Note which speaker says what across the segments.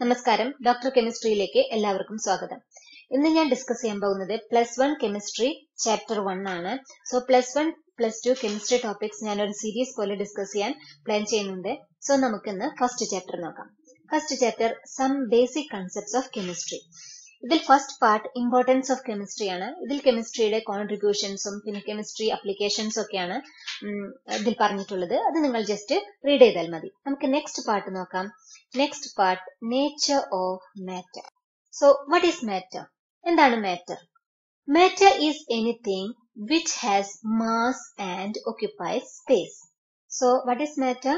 Speaker 1: നമസ്കാരം. ഡോക്ടർ കെമിസ്ട്രിയിലേക്ക് എല്ലാവർക്കും സ്വാഗതം. ഇന്ന് ഞാൻ ഡിസ്കസ് ചെയ്യാൻ പോകുന്നത് plus one chemistry chapter one ആണ്. So plus one plus two chemistry topics ഞാൻ ഒരു സീരീസ് പോലെ ഡിസ്കസ് ചെയ്യാൻ പ്ലാൻ ചെയ്യുന്നുണ്ട്. സോ നമുക്ക് ഇന്ന് ഫസ്റ്റ് ചാപ്റ്റർ നോക്കാം. First chapter some basic concepts of chemistry. ഇതിൽ first part importance of chemistry ആണ്. ഇതിൽ കെമിസ്ട്രിയുടെ കോൺട്രിബ്യൂഷൻസും പിന്നെ കെമിസ്ട്രി അപ്ലിക്കേഷൻസും ഒക്കെയാണ് ഇതിൽ പറഞ്ഞിട്ടുള്ളത്. അത് നിങ്ങൾ ജസ്റ്റ് റീഡ് ചെയ്താൽ മതി. നമുക്ക് നെക്സ്റ്റ് പാർട്ട് നോക്കാം. Next part nature of matter so what is matter എന്താണ് matter matter is anything which has mass and occupies space so what is matter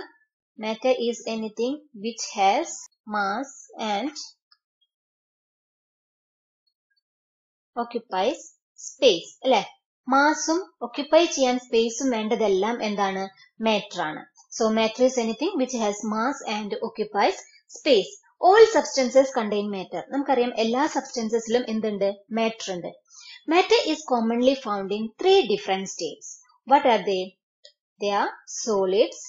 Speaker 1: matter is anything which has mass and occupies space അല്ലെ? മാസും occupy ചെയ്യാൻ സ്പേസും വേണ്ടതെല്ലാം എന്താണ്? Matter ആണ്. So matter is anything which has mass and occupies space all substances contain matter നമുക്കറിയാം എല്ലാ സബ്സ്റ്റൻസസിലും എന്തുണ്ട്? മാറ്റർ ഉണ്ട്. Matter is commonly found in three different states what are they they are solids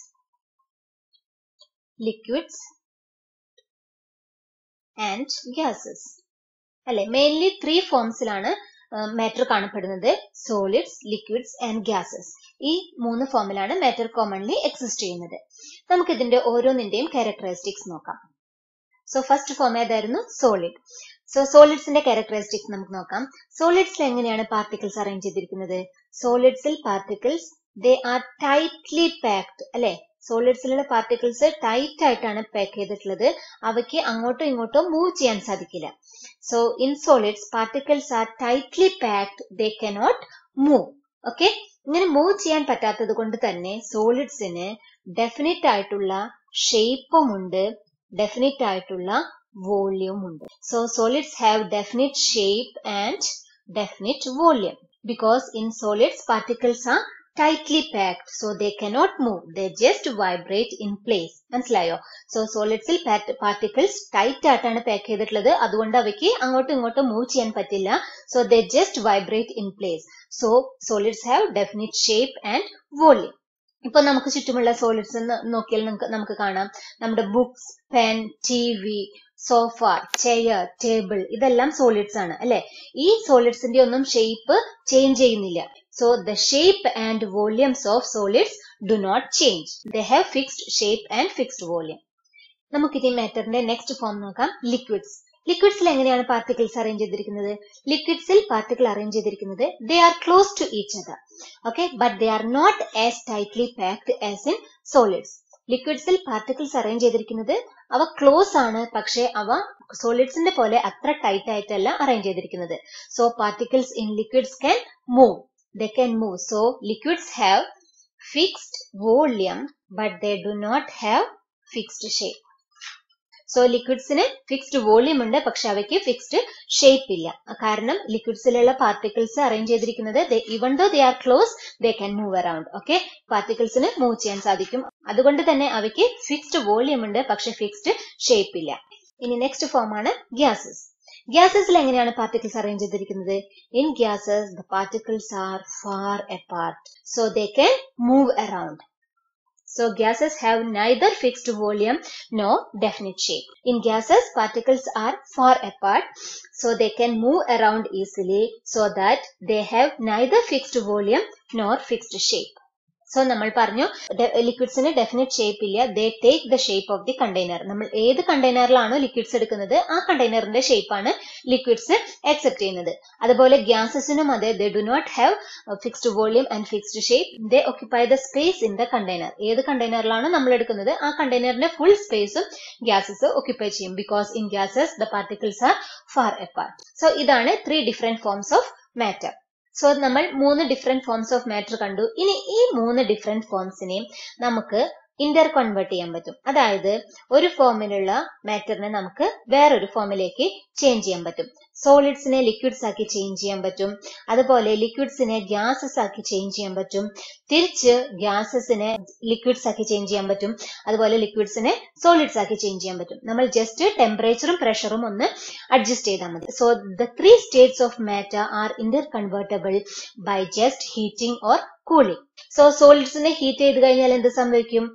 Speaker 1: liquids and gases അല്ലെ? Mainly three ഫോംസിലാണ് matter കാണപ്പെടുന്നത്. Solids liquids and gases ഈ മൂന്ന് ഫോമിലാണ് മാറ്റർ കോമൺലി എക്സിസ്റ്റ് ചെയ്യുന്നത്. നമുക്ക് ഇതിന്റെ ഓരോന്നിന്റെയും ക്യാരക്ടറിസ്റ്റിക്സ് നോക്കാം. സോ ഫസ്റ്റ് ഫോം ഏതായിരുന്നു? സോളിഡ് സോ സോളിഡ്സിന്റെ ക്യാരക്ടറിസ്റ്റിക്സ് നമുക്ക് നോക്കാം. സോളിഡ്സിൽ എങ്ങനെയാണ് പാർട്ടിക്കിൾസ് അറേഞ്ച് ചെയ്തിരിക്കുന്നത്? സോളിഡ്സിൽ particles they are tightly packed അല്ലെ? സോളിഡ്സിലുള്ള പാർട്ടിക്കിൾസ് ടൈറ്റ് ആയിട്ടാണ് പാക്ക് ചെയ്തിട്ടുള്ളത്. അവയ്ക്ക് അങ്ങോട്ടും ഇങ്ങോട്ടും മൂവ് ചെയ്യാൻ സാധിക്കില്ല. So in solids particles are tightly packed they cannot move okay ഇങ്ങനെ മൂവ് ചെയ്യാൻ പറ്റാത്തത് കൊണ്ട് തന്നെ സോളിഡ്സിന് ഡെഫിനറ്റ് ആയിട്ടുള്ള ഷേപ്പും ഉണ്ട്. ഡെഫിനറ്റ് ആയിട്ടുള്ള വോള്യൂം ഉണ്ട്. So solids have definite shape and definite volume because in solids particles are tightly packed so they cannot move. They just vibrate in place. മനസ്സിലായോ? സോ സോളിഡ്സിൽ പാർട്ടിക്കിൾസ് ടൈറ്റ് ആയിട്ടാണ് പാക്ക് ചെയ്തിട്ടുള്ളത്. അതുകൊണ്ട് അവയ്ക്ക് അങ്ങോട്ടും ഇങ്ങോട്ടും മൂവ് ചെയ്യാൻ പറ്റില്ല. So they just vibrate in place so solids have definite shape and volume ഇപ്പൊ നമുക്ക് ചുറ്റുമുള്ള സോളിഡ്സ് നോക്കിയാൽ നമുക്ക് നമുക്ക് കാണാം. നമ്മുടെ books pen TV sofa chair table ഇതെല്ലാം സോളിഡ്സ് ആണ് അല്ലെ? ഈ സോളിഡ്സിന്റെ ഒന്നും ഷേപ്പ് ചേഞ്ച് ചെയ്യുന്നില്ല. So shape and volumes of solids do not change. They have fixed shape and fixed volume. Volume നമുക്കിനി മാറ്ററിന്റെ നെക്സ്റ്റ് ഫോം നോക്കാം. ലിക്വിഡ്സ് ലിക്വിഡ്സിൽ എങ്ങനെയാണ് പാർട്ടിക്കിൾസ് അറേഞ്ച് ചെയ്തിരിക്കുന്നത്? ലിക്വിഡ്സിൽ പാർട്ടിക്കിൾ അറേഞ്ച് ചെയ്തിരിക്കുന്നത് they are close to each other okay but they are not as tightly packed as in solids ലിക്വിഡ്സിൽ particles arrange ചെയ്തിരിക്കുന്നത് അവ ക്ലോസ് ആണ്. പക്ഷേ അവ സോളിഡ്സിന്റെ പോലെ അത്ര ടൈറ്റ് ആയിട്ടല്ല അറേഞ്ച് ചെയ്തിരിക്കുന്നത്. So particles in liquids can move they can move. So liquids have fixed volume but they do not have fixed shape. So ലിക്വിഡ്സിന് fixed volume ഉണ്ട് പക്ഷെ അവയ്ക്ക് ഫിക്സ്ഡ് ഷേപ്പ് ഇല്ല. കാരണം ലിക്വിഡ്സിലുള്ള പാർട്ടിക്കിൾസ് അറേഞ്ച് ചെയ്തിരിക്കുന്നത് even though they are close they can move around okay പാർട്ടിക്കിൾസിന് move ചെയ്യാൻ സാധിക്കും. അതുകൊണ്ട് തന്നെ അവയ്ക്ക് ഫിക്സ്ഡ് വോളിയം ഉണ്ട് പക്ഷെ ഫിക്സ്ഡ് ഷേപ്പ് ഇല്ല. ഇനി നെക്സ്റ്റ് ഫോം ആണ് ഗ്യാസസ് ഗ്യാസസിൽ എങ്ങനെയാണ് പാർട്ടിക്കിൾസ് അറേഞ്ച് ചെയ്തിരിക്കുന്നത് in gases the particles are far apart so they can move around So gases have neither fixed volume nor definite shape. In gases, particles are far apart so they can move around easily so that they have neither fixed volume nor fixed shape. So നമ്മൾ പറഞ്ഞു ലിക്വിഡ്സിന് definite shape ഇല്ല. They take the shape of the container നമ്മൾ ഏത് കണ്ടെയ്നറിലാണോ liquids എടുക്കുന്നത്? ആ കണ്ടെയ്നറിന്റെ ഷേപ്പാണ് liquids accept ചെയ്യുന്നത്. അതുപോലെ ഗ്യാസസിനും അതെ they do not have fixed volume and fixed shape they occupy the space in the container ഏത് കണ്ടെയ്നറിലാണോ നമ്മൾ എടുക്കുന്നത്? ആ കണ്ടെയ്നറിന്റെ ഫുൾ സ്പേസും ഗ്യാസസ് ഒക്യുപ്പൈ ചെയ്യും. Because in gases the particles are far apart so ഇതാണ് three different forms of matter so നമ്മൾ മൂന്ന് ഡിഫറെന്റ് ഫോംസ് ഓഫ് മാറ്റർ കണ്ടു. ഇനി ഈ മൂന്ന് ഡിഫറെന്റ് ഫോംസിനെയും നമുക്ക് ഇന്റർ കൺവേർട്ട് ചെയ്യാൻ പറ്റും. അതായത് ഒരു ഫോമിലുള്ള മാറ്ററിനെ നമുക്ക് വേറൊരു ഫോമിലേക്ക് ചേഞ്ച് ചെയ്യാൻ പറ്റും. സോളിഡ്സിനെ ലിക്വിഡ്സ് ആക്കി ചേഞ്ച് ചെയ്യാൻ പറ്റും. അതുപോലെ ലിക്വിഡ്സിനെ ഗ്യാസസ് ആക്കി ചേഞ്ച് ചെയ്യാൻ പറ്റും. തിരിച്ച് ഗ്യാസസിനെ ലിക്വിഡ്സ് ആക്കി ചേഞ്ച് ചെയ്യാൻ പറ്റും. അതുപോലെ ലിക്വിഡ്സിനെ സോളിഡ്സ് ആക്കി ചേഞ്ച് ചെയ്യാൻ പറ്റും. നമ്മൾ ജസ്റ്റ് ടെമ്പറേച്ചറും പ്രഷറും ഒന്ന് അഡ്ജസ്റ്റ് ചെയ്താൽ മതി. So the three states of matter are interconvertible by just heating or cooling so സോളിഡ്സിനെ heat ചെയ്ത് കഴിഞ്ഞാൽ എന്ത് സംഭവിക്കും?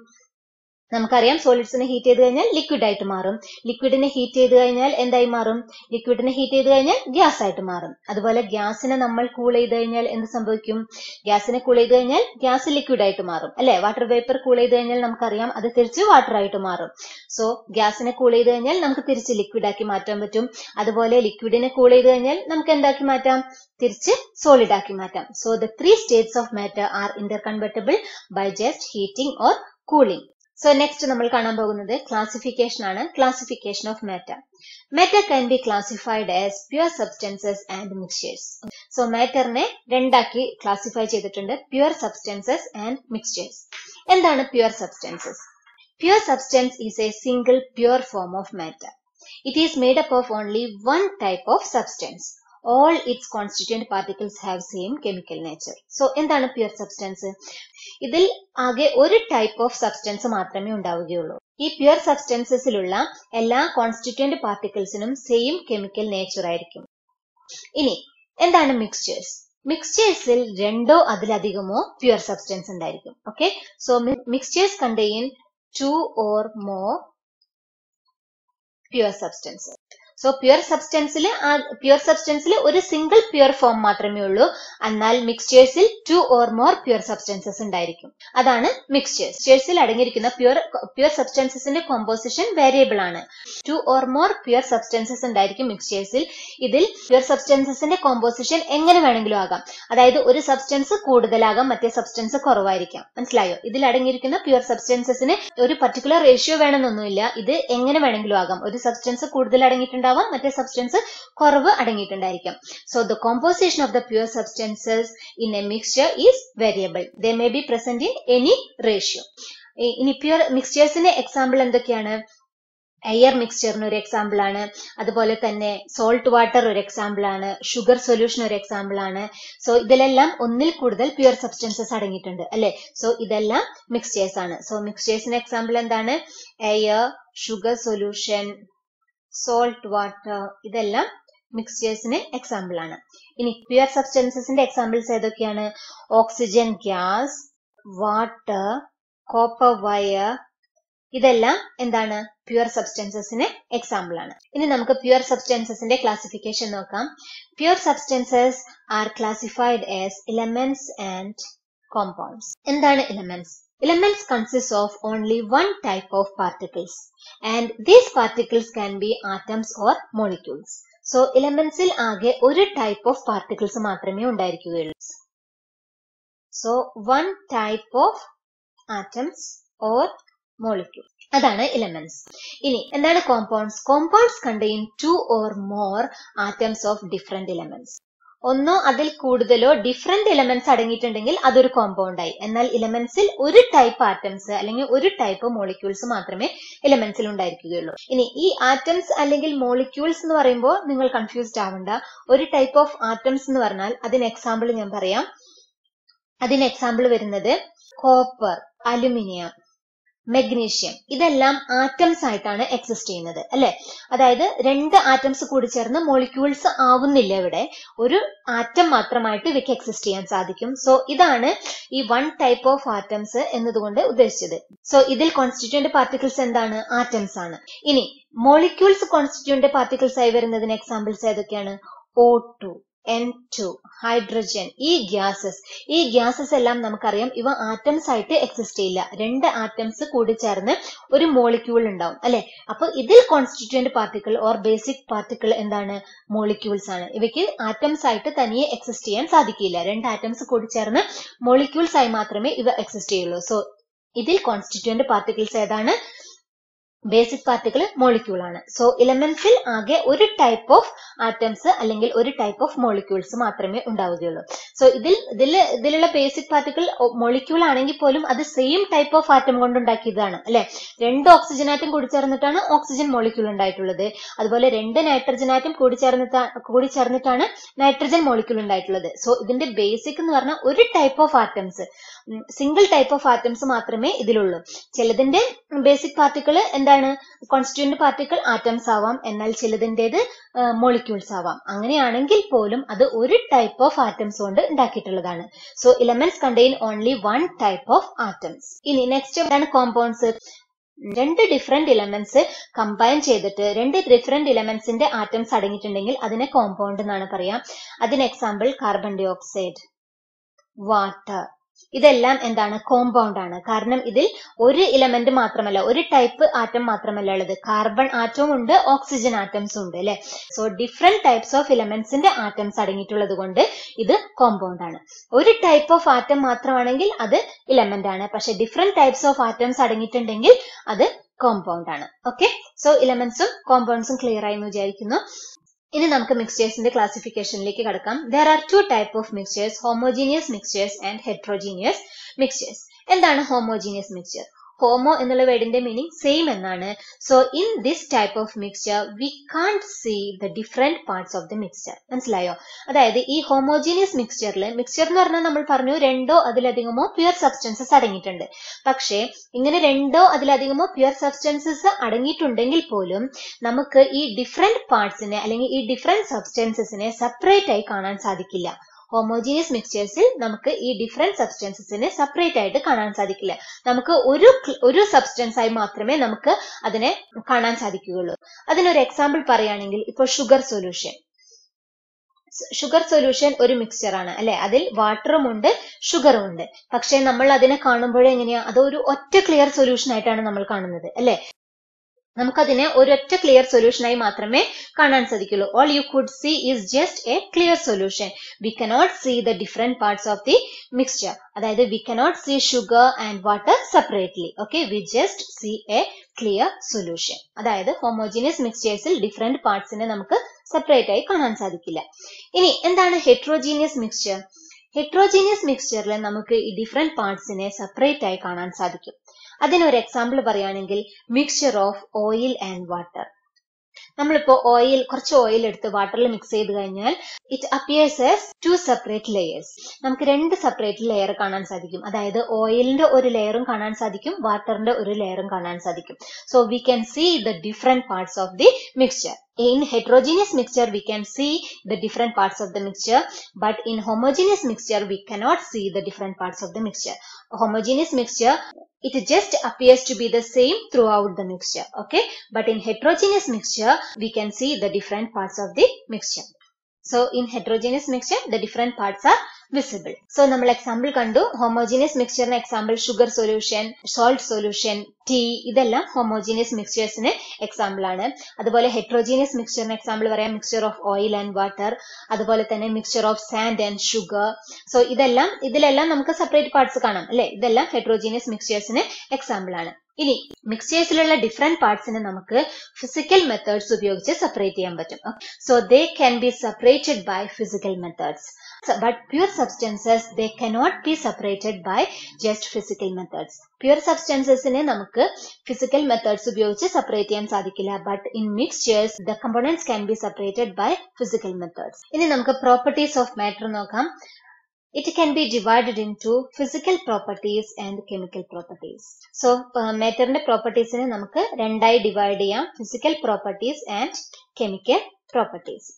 Speaker 1: നമുക്കറിയാം സോളിഡ്സിനെ ഹീറ്റ് ചെയ്ത് കഴിഞ്ഞാൽ ലിക്വിഡ് ആയിട്ട് മാറും. ലിക്വിഡിനെ ഹീറ്റ് ചെയ്ത് കഴിഞ്ഞാൽ എന്തായി മാറും? ലിക്വിഡിനെ ഹീറ്റ് ചെയ്ത് കഴിഞ്ഞാൽ ഗ്യാസ് ആയിട്ട് മാറും. അതുപോലെ ഗ്യാസിനെ നമ്മൾ കൂൾ ചെയ്ത് കഴിഞ്ഞാൽ എന്ത് സംഭവിക്കും? ഗ്യാസിനെ കൂൾ ചെയ്ത് കഴിഞ്ഞാൽ ഗ്യാസ് ലിക്വിഡ് ആയിട്ട് മാറും. അല്ലെ? വാട്ടർ വേപ്പർ കൂൾ ചെയ്ത് കഴിഞ്ഞാൽ നമുക്കറിയാം അത് തിരിച്ച് വാട്ടർ ആയിട്ട് മാറും. സോ ഗ്യാസിനെ കൂൾ ചെയ്ത് കഴിഞ്ഞാൽ നമുക്ക് തിരിച്ച് ലിക്വിഡ് ആക്കി മാറ്റാൻ പറ്റും. അതുപോലെ ലിക്വിഡിനെ കൂൾ ചെയ്ത് കഴിഞ്ഞാൽ നമുക്ക് എന്താക്കി മാറ്റാം? തിരിച്ച് സോളിഡ് ആക്കി മാറ്റാം. So the three states of matter are interconvertible by just heating or cooling so next നമ്മൾ കാണാൻ പോകുന്നത് ക്ലാസിഫിക്കേഷൻ ആണ്. Classification of matter matter can be classified as pure substances and mixtures so മാറ്ററിനെ രണ്ടാക്കി ക്ലാസിഫൈ ചെയ്തിട്ടുണ്ട്. Pure substances and mixtures എന്താണ് pure substances pure substance is a single pure form of matter it is made up of only one type of substance all its constituent particles have same chemical nature so എന്താണ് pure substance ഇതിൽ ആകെ ഒരു type of substance മാത്രമേ ഉണ്ടാവുകയുള്ളൂ. ഈ pure സബ്സ്റ്റൻസസിലുള്ള എല്ലാ constituent പാർട്ടിക്കിൾസിനും സെയിം കെമിക്കൽ നേച്ചർ ആയിരിക്കും. ഇനി എന്താണ് മിക്സ്ചേഴ്സ് മിക്സ്ചേഴ്സിൽ രണ്ടോ അതിലധികമോ പ്യുവർ സബ്സ്റ്റൻസ് ഉണ്ടായിരിക്കും. Okay so mixtures contain two or more pure substance so pure സബ്സ്റ്റൻസിൽ pure സബ്സ്റ്റൻസിൽ ഒരു സിംഗിൾ പ്യുർ ഫോം മാത്രമേ ഉള്ളൂ. എന്നാൽ മിക്സ്ചേഴ്സിൽ two or more pure substances ഉണ്ടായിരിക്കും. അതാണ് മിക്സ്ചേഴ്സ് ചേഴ്സിൽ അടങ്ങിയിരിക്കുന്ന പ്യുർ പ്യുർ സബ്സ്റ്റൻസസിന്റെ കോമ്പോസിഷൻ വേരിയബിൾ ആണ്. Two or more pure substances ഉണ്ടായിരിക്കും മിക്സ്ചേഴ്സിൽ ഇതിൽ പ്യുർ സബ്സ്റ്റൻസസിന്റെ കോമ്പോസിഷൻ എങ്ങനെ വേണമെങ്കിലും ആകാം. അതായത് ഒരു സബ്സ്റ്റൻസ് കൂടുതലാകാം മറ്റേ സബ്സ്റ്റൻസ് കുറവായിരിക്കാം. മനസ്സിലായോ? ഇതിൽ അടങ്ങിയിരിക്കുന്ന പ്യുർ സബ്സ്റ്റൻസസിന് ഒരു പർട്ടിക്കുലർ റേഷ്യോ വേണമെന്നൊന്നുമില്ല. ഇത് എങ്ങനെ വേണമെങ്കിലും ആകാം. ഒരു സബ്സ്റ്റൻസ് കൂടുതൽ അടങ്ങിയിട്ടുണ്ടാവാം മറ്റേ സബ്സ്റ്റൻസ് കുറവ് അടങ്ങിയിട്ടുണ്ടായിരിക്കും. So the composition of the pure substances in a mixture is variable they may be present in any ratio ഇനി പ്യുവർ മിക്സ്ചേഴ്സിന്റെ എക്സാമ്പിൾ എന്തൊക്കെയാണ്? എയർ മിക്സ്ചറിന് ഒരു എക്സാമ്പിൾ ആണ്. അതുപോലെ തന്നെ സോൾട്ട് വാട്ടർ ഒരു എക്സാമ്പിൾ ആണ്. ഷുഗർ സൊല്യൂഷൻ ഒരു എക്സാമ്പിൾ ആണ്. സോ ഇതിലെല്ലാം ഒന്നിൽ കൂടുതൽ പ്യുവർ സബ്സ്റ്റൻസസ് അടങ്ങിയിട്ടുണ്ട്. അല്ലെ? സോ ഇതെല്ലാം മിക്സ്ചേഴ്സ് ആണ്. സോ മിക്സ്ചേഴ്സിന് എക്സാമ്പിൾ എന്താണ്? Air sugar solution salt water ഇതെല്ലാം മിക്സ്ചേഴ്സിന് എക്സാമ്പിൾ ആണ്. ഇനി പ്യുവർ സബ്സ്റ്റൻസസിന്റെ എക്സാമ്പിൾസ് ഏതൊക്കെയാണ്? Oxygen gas water copper wire ഇതെല്ലാം എന്താണ്? പ്യുവർ സബ്സ്റ്റൻസസിന് എക്സാമ്പിൾ ആണ്. ഇനി നമുക്ക് പ്യുവർ സബ്സ്റ്റൻസസിന്റെ ക്ലാസിഫിക്കേഷൻ നോക്കാം. Pure substances are classified as elements and compounds എന്താണ് elements Elements consist of only one type of particles and these particles can be atoms or molecules. So elementsൽ ആകെ ഒരു type of particles മാത്രമേ ഉണ്ടായിരിക്കുകയുള്ളൂ. So one type of atoms or molecule. അതാണ് elements. ഇനി എന്താണ് compounds? Compounds contain two or more atoms of different elements. ഒന്നോ അതിൽ കൂടുതലോ ഡിഫറെന്റ് എലമെന്റ്സ് അടങ്ങിയിട്ടുണ്ടെങ്കിൽ അതൊരു കോമ്പൗണ്ട് ആയി. എന്നാൽ ഇലമെന്റ്സിൽ ഒരു ടൈപ്പ് ആറ്റംസ് അല്ലെങ്കിൽ ഒരു ടൈപ്പ് മോളിക്യൂൾസ് മാത്രമേ എലമെന്റ്സിൽ ഉണ്ടായിരിക്കുകയുള്ളൂ. ഇനി ഈ ആറ്റംസ് അല്ലെങ്കിൽ മോളിക്യൂൾസ് എന്ന് പറയുമ്പോൾ നിങ്ങൾ കൺഫ്യൂസ്ഡ് ആവണ്ട. ഒരു ടൈപ്പ് ഓഫ് ആറ്റംസ് എന്ന് പറഞ്ഞാൽ അതിന് എക്സാമ്പിൾ ഞാൻ പറയാം. അതിന് എക്സാമ്പിൾ വരുന്നത് കോപ്പർ അലുമിനിയം മെഗ്നീഷ്യം ഇതെല്ലാം ആറ്റംസ് ആയിട്ടാണ് എക്സിസ്റ്റ് ചെയ്യുന്നത് അല്ലെ? അതായത് രണ്ട് ആറ്റംസ് കൂടി ചേർന്ന് മോളിക്യൂൾസ് ആവുന്നില്ല ഇവിടെ. ഒരു ആറ്റം മാത്രമായിട്ട് ഇവയ്ക്ക് എക്സിസ്റ്റ് ചെയ്യാൻ സാധിക്കും. സോ ഇതാണ് ഈ വൺ ടൈപ്പ് ഓഫ് ആറ്റംസ് എന്നതുകൊണ്ട് ഉദ്ദേശിച്ചത്. സോ ഇതിൽ കോൺസ്റ്റിറ്റ്യൂന്റ് പാർട്ടിക്കിൾസ് എന്താണ്? ആറ്റംസ് ആണ്. ഇനി മോളിക്യൂൾസ് കോൺസ്റ്റിറ്റ്യൂന്റ് പാർട്ടിക്കിൾസ് ആയി വരുന്നതിന് എക്സാമ്പിൾസ് ഏതൊക്കെയാണ്? O two N two hydrogen ഈ ഗ്യാസസ് ഈ ഗ്യാസസ് എല്ലാം നമുക്കറിയാം ഇവ ആറ്റംസ് ആയിട്ട് എക്സിസ്റ്റ് ചെയ്യില്ല. രണ്ട് ആറ്റംസ് കൂടി ചേർന്ന് ഒരു മോളിക്യൂൾ ഉണ്ടാവും അല്ലെ? അപ്പൊ ഇതിൽ constituent particle or basic particle എന്താണ്? മോളിക്യൂൾസ് ആണ്. ഇവയ്ക്ക് ആറ്റംസ് ആയിട്ട് തനിയെ എക്സിസ്റ്റ് ചെയ്യാൻ സാധിക്കില്ല. രണ്ട് ആറ്റംസ് കൂടി ചേർന്ന് മോളിക്യൂൾസ് ആയി മാത്രമേ ഇവ എക്സിസ്റ്റ് ചെയ്യുള്ളൂ. സോ ഇതിൽ കോൺസ്റ്റിറ്റ്യൂന്റ് പാർട്ടിക്കിൾസ് ഏതാണ്? ബേസിക് പാർട്ടിക്കിൾ മോളിക്യൂൾ ആണ്. സോ ഇലമെന്റ്സിൽ ആകെ ഒരു ടൈപ്പ് ഓഫ് ആറ്റംസ് അല്ലെങ്കിൽ ഒരു ടൈപ്പ് ഓഫ് മോളിക്യൂൾസ് മാത്രമേ ഉണ്ടാവുകയുള്ളൂ. സോ ഇതിൽ ഇതിൽ ഇതിലുള്ള ബേസിക് പാർട്ടിക്കിൾ മോളിക്യൂൾ ആണെങ്കിൽ പോലും അത് സെയിം ടൈപ്പ് ഓഫ് ആറ്റം കൊണ്ട് ഉണ്ടാക്കിയതാണ് അല്ലെ? രണ്ട് ഓക്സിജൻ ആറ്റം കൂടി ചേർന്നിട്ടാണ് ഓക്സിജൻ മോളിക്യൂൾ ഉണ്ടായിട്ടുള്ളത്. അതുപോലെ രണ്ട് നൈട്രജൻ ആറ്റം കൂടി ചേർന്നിട്ടാ കൂടി ചേർന്നിട്ടാണ് നൈട്രജൻ മോളിക്യൂൾ ഉണ്ടായിട്ടുള്ളത്. സോ ഇതിന്റെ ബേസിക് എന്ന് പറഞ്ഞാൽ ഒരു type of atoms single type of atoms മാത്രമേ ഇതിലുള്ളൂ. ചിലതിന്റെ ബേസിക് പാർട്ടിക്കിൾ എന്താണ്? കോൺസ്റ്റിറ്റ്യൂന്റ് പാർട്ടിക്കിൾ ആറ്റംസ് ആവാം. എന്നാൽ ചിലതിന്റെത് മോളിക്യൂൾസ് ആവാം. അങ്ങനെയാണെങ്കിൽ പോലും അത് ഒരു ടൈപ്പ് ഓഫ് ആറ്റംസ് കൊണ്ട് ഉണ്ടാക്കിയിട്ടുള്ളതാണ്. So elements contain only one type of atoms ഇനി നെക്സ്റ്റ് എന്താണ് കോമ്പൗണ്ട്സ് രണ്ട് ഡിഫറെന്റ് ഇലമെന്റ്സ് കമ്പൈൻ ചെയ്തിട്ട് രണ്ട് ഡിഫറെന്റ് ഇലമെന്റ്സിന്റെ ആറ്റംസ് അടങ്ങിയിട്ടുണ്ടെങ്കിൽ അതിനെ കോമ്പൗണ്ട് എന്നാണ് പറയാം. അതിന് എക്സാമ്പിൾ കാർബൺ ഡയോക്സൈഡ് വാട്ടർ ഇതെല്ലാം എന്താണ്? കോമ്പൗണ്ട് ആണ്. കാരണം ഇതിൽ ഒരു ഇലമെന്റ് മാത്രമല്ല ഒരു ടൈപ്പ് ആറ്റം മാത്രമല്ല ഉള്ളത്. കാർബൺ ആറ്റവും ഉണ്ട് ഓക്സിജൻ ആറ്റംസും ഉണ്ട് അല്ലെ? സോ ഡിഫറെന്റ് ടൈപ്സ് ഓഫ് ഇലമെന്റ്സിന്റെ ആറ്റംസ് അടങ്ങിയിട്ടുള്ളത് കൊണ്ട് ഇത് കോമ്പൗണ്ട് ആണ്. ഒരു ടൈപ്പ് ഓഫ് ആറ്റം മാത്രമാണെങ്കിൽ അത് ഇലമെന്റ് ആണ്. പക്ഷെ ഡിഫറെന്റ് ടൈപ്സ് ഓഫ് ആറ്റംസ് അടങ്ങിയിട്ടുണ്ടെങ്കിൽ അത് കോമ്പൗണ്ട് ആണ്. ഓക്കെ സോ ഇലമെന്റ്സും കോമ്പൗണ്ട്സും ക്ലിയർ ആയി എന്ന് വിചാരിക്കുന്നു. ഇനി നമുക്ക് മിക്സ്ചേഴ്സിന്റെ ക്ലാസിഫിക്കേഷനിലേക്ക് കടക്കാം. There are two type of mixtures homogeneous mixtures and heterogeneous mixtures എന്താണ് ഹോമോജീനിയസ് മിക്സ്ചർ ഹോമോ എന്നുള്ള വേർഡിന്റെ മീനിങ് സെയിം എന്നാണ്. So in this type of mixture we can see the different parts of the mixture മനസ്സിലായോ? അതായത് ഈ homogeneous മിക്സ്ചറിൽ mixture എന്ന് പറഞ്ഞാൽ നമ്മൾ പറഞ്ഞു രണ്ടോ അതിലധികമോ പ്യുർ സബ്സ്റ്റൻസസ് അടങ്ങിയിട്ടുണ്ട്. പക്ഷേ ഇങ്ങനെ രണ്ടോ അതിലധികമോ പ്യുർ സബ്സ്റ്റൻസസ് അടങ്ങിയിട്ടുണ്ടെങ്കിൽ പോലും നമുക്ക് ഈ ഡിഫറെന്റ് പാർട്സിനെ അല്ലെങ്കിൽ ഈ ഡിഫറെന്റ് സബ്സ്റ്റൻസസിനെ സെപ്പറേറ്റ് ആയി കാണാൻ സാധിക്കില്ല. ഹോമോജീനിയസ് മിക്സ്ചേഴ്സിൽ നമുക്ക് ഈ ഡിഫറെന്റ് സബ്സ്റ്റൻസസിനെ സെപ്പറേറ്റ് ആയിട്ട് കാണാൻ സാധിക്കില്ല. നമുക്ക് ഒരു ഒരു സബ്സ്റ്റൻസ് ആയി മാത്രമേ നമുക്ക് അതിനെ കാണാൻ സാധിക്കുകയുള്ളൂ. അതിനൊരു എക്സാമ്പിൾ പറയുകയാണെങ്കിൽ ഇപ്പൊ ഷുഗർ സൊല്യൂഷൻ ഷുഗർ സൊല്യൂഷൻ ഒരു മിക്സ്ചർ ആണ്. അല്ലെ? അതിൽ വാട്ടറും ഉണ്ട് ഷുഗറും ഉണ്ട്. പക്ഷെ നമ്മൾ അതിനെ കാണുമ്പോഴേ എങ്ങനെയാ? അതൊരു ഒറ്റ ക്ലിയർ സൊല്യൂഷൻ ആയിട്ടാണ് നമ്മൾ കാണുന്നത്. അല്ലെ? നമുക്കതിനെ ഒരൊറ്റ ക്ലിയർ സൊല്യൂഷനായി മാത്രമേ കാണാൻ സാധിക്കുള്ളൂ. All you could see is just a clear solution we cannot see the different parts of the mixture അതായത് we cannot see sugar and water separately okay we just see a clear solution അതായത് homogeneous മിക്സ്ചേഴ്സിൽ different പാർട്സിനെ നമുക്ക് separate ആയി കാണാൻ സാധിക്കില്ല. ഇനി എന്താണ് ഹെട്രോജീനിയസ് മിക്സ്ചർ ഹെട്രോജീനിയസ് മിക്സ്ചറിൽ നമുക്ക് ഈ ഡിഫറെന്റ് പാർട്സിനെ സെപ്പറേറ്റ് ആയി കാണാൻ സാധിക്കും. അതിനൊരു എക്സാമ്പിൾ പറയുകയാണെങ്കിൽ mixture of oil and water നമ്മളിപ്പോ ഓയിൽ കുറച്ച് ഓയിൽ എടുത്ത് വാട്ടറിൽ മിക്സ് ചെയ്ത് കഴിഞ്ഞാൽ it appears as two separate layers നമുക്ക് രണ്ട് സെപ്പറേറ്റ് ലെയർ കാണാൻ സാധിക്കും. അതായത് ഓയിലിന്റെ ഒരു ലെയറും കാണാൻ സാധിക്കും വാട്ടറിന്റെ ഒരു ലെയറും കാണാൻ സാധിക്കും. So we can see the different parts of the mixture in heterogeneous mixture we can see the different parts of the mixture but in homogeneous mixture we cannot see the different parts of the mixture homogeneous mixture it just appears to be the same throughout the mixture okay? But in heterogeneous mixture we can see the different parts of the mixture so in heterogeneous mixture the different parts are visible so നമ്മൾ example കണ്ടു. Homogeneous മിക്സ്ചറിന് example sugar solution salt solution tea ഇതെല്ലാം homogeneous മിക്സ്ചേഴ്സിന് example ആണ്. അതുപോലെ heterogeneous മിക്സ്ചറിന് example പറയാം mixture of oil and water അതുപോലെ തന്നെ mixture of sand and sugar so ഇതെല്ലാം ഇതിലെല്ലാം നമുക്ക് സെപ്പറേറ്റ് പാർട്സ് കാണാം. അല്ലെ? ഇതെല്ലാം ഹെട്രോജീനിയസ് മിക്സ്ചേഴ്സിന് എക്സാമ്പിൾ ആണ്. ഇനി മിക്സ്ചേഴ്സിലുള്ള ഡിഫറെന്റ് പാർട്സിനെ നമുക്ക് ഫിസിക്കൽ മെത്തേഡ്സ് ഉപയോഗിച്ച് സെപ്പറേറ്റ് ചെയ്യാൻ പറ്റും. So they can be separated by physical methods but pure substances they cannot be separated by just physical methods pure സബ്സ്റ്റൻസസിനെ നമുക്ക് ഫിസിക്കൽ മെത്തേഡ്സ് ഉപയോഗിച്ച് സെപ്പറേറ്റ് ചെയ്യാൻ സാധിക്കില്ല. But in mixtures the components can be separated by physical methods ഇനി നമുക്ക് properties of matter നോക്കാം. It can be divided into physical properties and chemical properties. So, മാറ്ററിന്റെ പ്രോപ്പർട്ടീസിനെ നമുക്ക് രണ്ടായി ഡിവൈഡ് ചെയ്യാം. Physical properties and chemical properties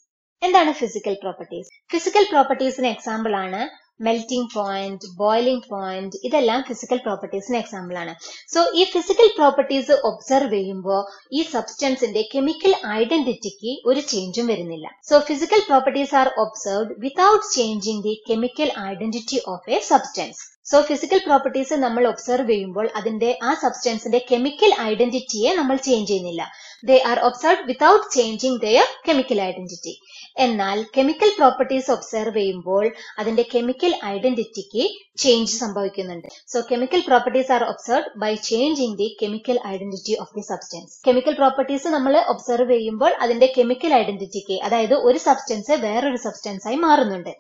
Speaker 1: എന്താണ് physical properties physical പ്രോപ്പർട്ടീസിന് എക്സാമ്പിൾ ആണ് മെൽറ്റിംഗ് പോയിന്റ് ബോയിലിംഗ് പോയിന്റ് ഇതെല്ലാം ഫിസിക്കൽ പ്രോപ്പർട്ടീസിന് എക്സാമ്പിൾ ആണ്. സോ ഈ ഫിസിക്കൽ പ്രോപ്പർട്ടീസ് ഒബ്സർവ് ചെയ്യുമ്പോൾ ഈ സബ്സ്റ്റൻസിന്റെ കെമിക്കൽ ഐഡന്റിറ്റിക്ക് ഒരു ചേഞ്ചും വരുന്നില്ല. So physical properties are observed without changing the chemical identity of a substance so physical properties നമ്മൾ ഒബ്സർവ് ചെയ്യുമ്പോൾ അതിന്റെ ആ സബ്സ്റ്റൻസിന്റെ കെമിക്കൽ ഐഡന്റിറ്റിയെ നമ്മൾ ചേഞ്ച് ചെയ്യുന്നില്ല. They are observe without changing their chemical identity എന്നാൽ കെമിക്കൽ പ്രോപ്പർട്ടീസ് ഒബ്സർവ് ചെയ്യുമ്പോൾ അതിന്റെ കെമിക്കൽ ഐഡന്റിറ്റിക്ക് ചേഞ്ച് സംഭവിക്കുന്നുണ്ട്. So chemical properties are observe by change in the chemical identity of the substance chemical properties നമ്മൾ observe ചെയ്യുമ്പോൾ അതിന്റെ chemical ഐഡന്റിറ്റിക്ക് അതായത് ഒരു സബ്സ്റ്റൻസ് വേറൊരു സബ്സ്റ്റൻസ് ആയി മാറുന്നുണ്ട്.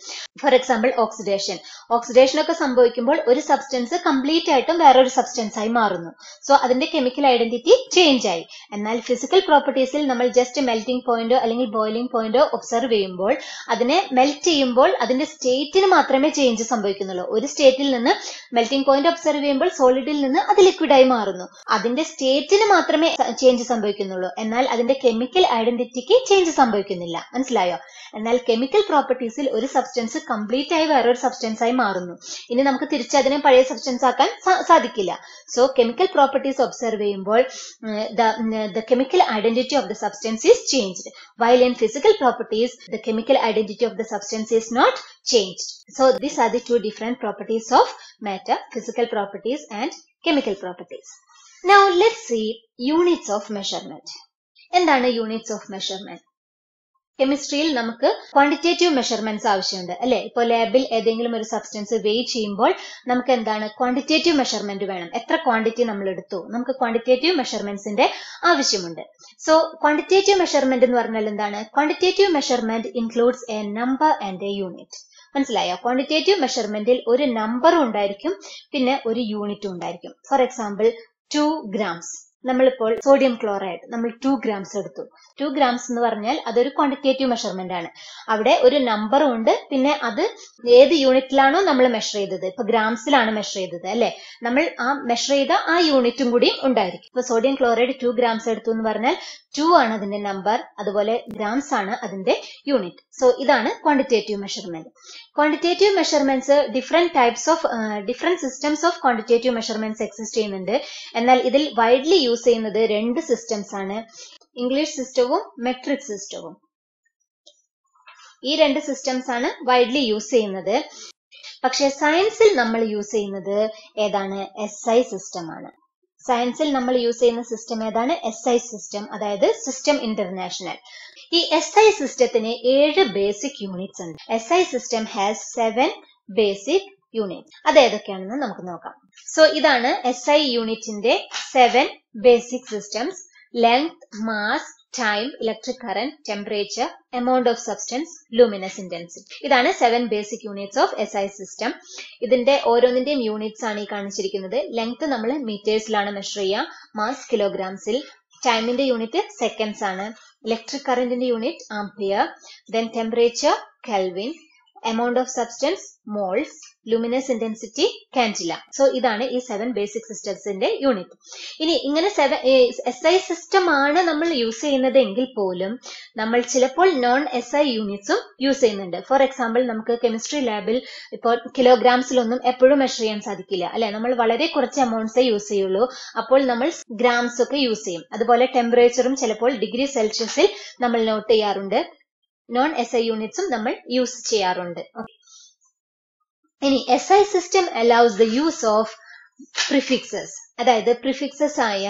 Speaker 1: ഫോർ എക്സാമ്പിൾ ഓക്സിഡേഷൻ ഓക്സിഡേഷൻ ഒക്കെ സംഭവിക്കുമ്പോൾ ഒരു സബ്സ്റ്റൻസ് കംപ്ലീറ്റ് ആയിട്ടും വേറൊരു സബ്സ്റ്റൻസ് ആയി മാറുന്നു. സോ അതിന്റെ കെമിക്കൽ ഐഡന്റിറ്റി ചേഞ്ച് ആയി. എന്നാൽ ഫിസിക്കൽ പ്രോപ്പർട്ടീസിൽ നമ്മൾ ജസ്റ്റ് മെൽറ്റിംഗ് പോയിന്റോ അല്ലെങ്കിൽ ബോയിലിംഗ് പോയിന്റോ ഒബ്സർവ് ചെയ്യുമ്പോൾ അതിനെ മെൽറ്റ് ചെയ്യുമ്പോൾ അതിന്റെ സ്റ്റേറ്റിന് മാത്രമേ ചേഞ്ച് സംഭവിക്കുന്നുള്ളൂ. ഒരു സ്റ്റേറ്റിൽ നിന്ന് മെൽറ്റിംഗ് പോയിന്റ് ഒബ്സർവ് ചെയ്യുമ്പോൾ സോളിഡിൽ നിന്ന് അത് ലിക്വിഡായി മാറുന്നു. അതിന്റെ സ്റ്റേറ്റിന് മാത്രമേ ചേഞ്ച് സംഭവിക്കുന്നുള്ളൂ. എന്നാൽ അതിന്റെ കെമിക്കൽ ഐഡന്റിറ്റിക്ക് ചേഞ്ച് സംഭവിക്കുന്നില്ല. മനസ്സിലായോ? എന്നാൽ കെമിക്കൽ പ്രോപ്പർട്ടീസിൽ ഒരു സബ്സ്റ്റൻസ് കംപ്ലീറ്റ് ആയി വേറൊരു സബ്സ്റ്റൻസ് ആയി മാറുന്നു. ഇനി നമുക്ക് തിരിച്ചതിനെ പഴയ സബ്സ്റ്റൻസ് ആക്കാൻ സാധിക്കില്ല. സോ കെമിക്കൽ പ്രോപ്പർട്ടീസ് ഒബ്സർവ് ചെയ്യുമ്പോൾ the chemical identity of the substance is changed while in physical properties The chemical identity of the substance is not changed so these are the two different properties of matter physical properties and chemical properties Now let's see units of measurement. എന്താണ് units of measurement കെമിസ്ട്രിയിൽ നമുക്ക് quantitative measurements ആവശ്യമുണ്ട്. അല്ലെ? ഇപ്പോൾ ലാബിൽ ഏതെങ്കിലും ഒരു substance വെയ് ചെയ്യുമ്പോൾ നമുക്ക് എന്താണ് ക്വാണ്ടിറ്റേറ്റീവ് മെഷർമെന്റ് വേണം. എത്ര ക്വാണ്ടിറ്റി നമ്മൾ എടുത്തു? നമുക്ക് ക്വാണ്ടിറ്റേറ്റീവ് മെഷർമെന്റ്സിന്റെ ആവശ്യമുണ്ട്. സോ ക്വാണ്ടിറ്റേറ്റീവ് മെഷർമെന്റ് എന്ന് പറഞ്ഞാൽ എന്താണ്? Quantitative measurement includes a number and a unit മനസ്സിലായോ? ക്വാണ്ടിറ്റേറ്റീവ് മെഷർമെന്റിൽ ഒരു നമ്പറും ഉണ്ടായിരിക്കും പിന്നെ ഒരു യൂണിറ്റും ഉണ്ടായിരിക്കും. ഫോർ എക്സാമ്പിൾ ടു ഗ്രാംസ് നമ്മളിപ്പോൾ സോഡിയം ക്ലോറൈഡ് നമ്മൾ ടു ഗ്രാംസ് എടുത്തു. ടു ഗ്രാംസ് എന്ന് പറഞ്ഞാൽ അതൊരു ക്വാണ്ടിറ്റേറ്റീവ് മെഷർമെന്റ് ആണ്. അവിടെ ഒരു നമ്പറും ഉണ്ട് പിന്നെ അത് ഏത് യൂണിറ്റിലാണോ നമ്മൾ മെഷർ ചെയ്തത്. ഇപ്പൊ ഗ്രാംസിലാണ് മെഷർ ചെയ്തത് അല്ലെ? നമ്മൾ ആ മെഷർ ചെയ്ത ആ യൂണിറ്റും കൂടി ഉണ്ടായിരിക്കും. ഇപ്പൊ സോഡിയം ക്ലോറൈഡ് ടു ഗ്രാംസ് എടുത്തു എന്ന് പറഞ്ഞാൽ ടു ആണ് അതിന്റെ നമ്പർ അതുപോലെ ഗ്രാംസ് ആണ് അതിന്റെ യൂണിറ്റ് സോ ഇതാണ് quantitative measurement quantitative measurements different types of different systems of quantitative measurements exist ചെയ്യുന്നുണ്ട്. എന്നാൽ ഇതിൽ വൈഡ്ലി യൂസ് ചെയ്യുന്നത് രണ്ട് സിസ്റ്റംസ് ആണ്. ഇംഗ്ലീഷ് സിസ്റ്റവും മെട്രിക് സിസ്റ്റവും ഈ രണ്ട് സിസ്റ്റംസ് ആണ് വൈഡ്ലി യൂസ് ചെയ്യുന്നത്. പക്ഷേ സയൻസിൽ നമ്മൾ യൂസ് ചെയ്യുന്നത് ഏതാണ്? എസ് ഐ സിസ്റ്റം ആണ്. സയൻസിൽ നമ്മൾ യൂസ് ചെയ്യുന്ന സിസ്റ്റം ഏതാണ്? എസ് ഐ സിസ്റ്റം അതായത് സിസ്റ്റം ഇന്റർനാഷണൽ ഈ എസ് ഐ സിസ്റ്റത്തിന് ഏഴ് ബേസിക് യൂണിറ്റ്സ് ഉണ്ട്. S I system has seven basic unit അത് ഏതൊക്കെയാണെന്ന് നമുക്ക് നോക്കാം. സോ ഇതാണ് എസ് ഐ യൂണിറ്റിന്റെ seven basic systems length mass time electric current temperature amount of substance luminous intensity ഇതാണ് seven basic units of S I system ഇതിന്റെ ഓരോന്നിന്റെയും units ആണ് ഈ കാണിച്ചിരിക്കുന്നത്. ലെങ്ത് നമ്മൾ മീറ്റേഴ്സിലാണ് മെഷർ ചെയ്യുക. മാസ് കിലോഗ്രാംസിൽ ടൈമിന്റെ യൂണിറ്റ് സെക്കൻഡ്സ് ആണ്. electric current in the unit ampere, then temperature Kelvin amount of substance moles luminous intensity candela so ഇതാണ് ഈ സെവൻ ബേസിക് സിസ്റ്റംസിന്റെ യൂണിറ്റ് ഇനി ഇങ്ങനെ സെവൻ എസ് ഐ സിസ്റ്റം ആണ് നമ്മൾ യൂസ് ചെയ്യുന്നത് എങ്കിൽ പോലും നമ്മൾ ചിലപ്പോൾ നോൺ എസ് ഐ യൂണിറ്റ്സും യൂസ് ചെയ്യുന്നുണ്ട്. ഫോർ എക്സാമ്പിൾ നമുക്ക് കെമിസ്ട്രി ലാബിൽ ഇപ്പോൾ കിലോഗ്രാംസിലൊന്നും എപ്പോഴും മെഷർ ചെയ്യാൻ സാധിക്കില്ല. അല്ലെ? നമ്മൾ വളരെ കുറച്ച് എമൗണ്ട്സേ യൂസ് ചെയ്യുള്ളൂ. അപ്പോൾ നമ്മൾ ഗ്രാംസ് ഒക്കെ യൂസ് ചെയ്യും. അതുപോലെ ടെമ്പറേച്ചറും ചിലപ്പോൾ ഡിഗ്രി സെൽഷ്യസിൽ നമ്മൾ നോട്ട് ചെയ്യാറുണ്ട്. നോൺ എസ് ഐ യൂണിറ്റ്സും നമ്മൾ യൂസ് ചെയ്യാറുണ്ട്. ഇനി S I system allows the use of prefixes അതായത് പ്രിഫിക്സസ് ആയ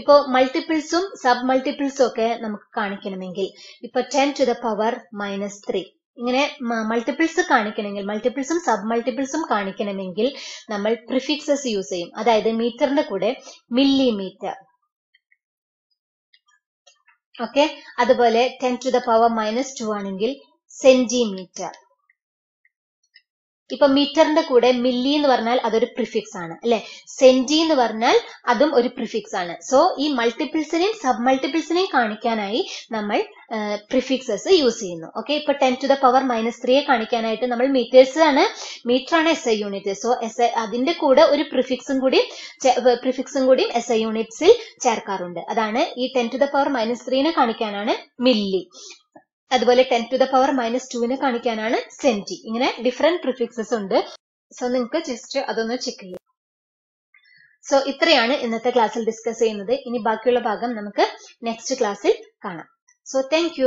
Speaker 1: ഇപ്പോ മൾട്ടിപ്പിൾസും സബ് മൾട്ടിപ്പിൾസും ഒക്കെ നമുക്ക് കാണിക്കണമെങ്കിൽ. ഇപ്പൊ ten to the power minus three ഇങ്ങനെ മൾട്ടിപ്പിൾസ് കാണിക്കണമെങ്കിൽ മൾട്ടിപ്പിൾസും സബ് മൾട്ടിപ്പിൾസും കാണിക്കണമെങ്കിൽ നമ്മൾ പ്രിഫിക്സസ് യൂസ് ചെയ്യും. അതായത് മീറ്ററിന്റെ കൂടെ മില്ലിമീറ്റർ ഓക്കെ അതുപോലെ ten to the power minus two ആണെങ്കിൽ സെന്റിമീറ്റർ ഇപ്പൊ മീറ്ററിന്റെ കൂടെ മില്ലി എന്ന് പറഞ്ഞാൽ അതൊരു പ്രിഫിക്സ് ആണ് അല്ലെ? സെന്റി എന്ന് പറഞ്ഞാൽ അതും ഒരു പ്രിഫിക്സ് ആണ്. സോ ഈ മൾട്ടിപ്പിൾസിനെയും സബ് മൾട്ടിപ്പിൾസിനെയും കാണിക്കാനായി നമ്മൾ പ്രിഫിക്സസ് യൂസ് ചെയ്യുന്നു. ഓക്കെ ഇപ്പൊ ten to the power minus ത്രീയെ കാണിക്കാനായിട്ട് നമ്മൾ മീറ്റേഴ്സ് ആണ് മീറ്റർ ആണ് S I unit so S I അതിന്റെ കൂടെ ഒരു പ്രിഫിക്സും കൂടി പ്രിഫിക്സും കൂടിയും എസ് ഐ യൂണിറ്റ്സിൽ ചേർക്കാറുണ്ട്. അതാണ് ഈ ten to the power minus ത്രീനെ കാണിക്കാനാണ് മില്ലി അതുപോലെ ten to the power minus ടുവിനെ കാണിക്കാനാണ് സെന്റി ഇങ്ങനെ ഡിഫറെന്റ് പ്രിഫിക്സസ് ഉണ്ട്. സോ നിങ്ങൾക്ക് ജസ്റ്റ് അതൊന്ന് ചെക്ക് ചെയ്യാം. സോ ഇത്രയാണ് ഇന്നത്തെ ക്ലാസ്സിൽ ഡിസ്കസ് ചെയ്യുന്നത്. ഇനി ബാക്കിയുള്ള ഭാഗം നമുക്ക് നെക്സ്റ്റ് ക്ലാസ്സിൽ കാണാം. So thank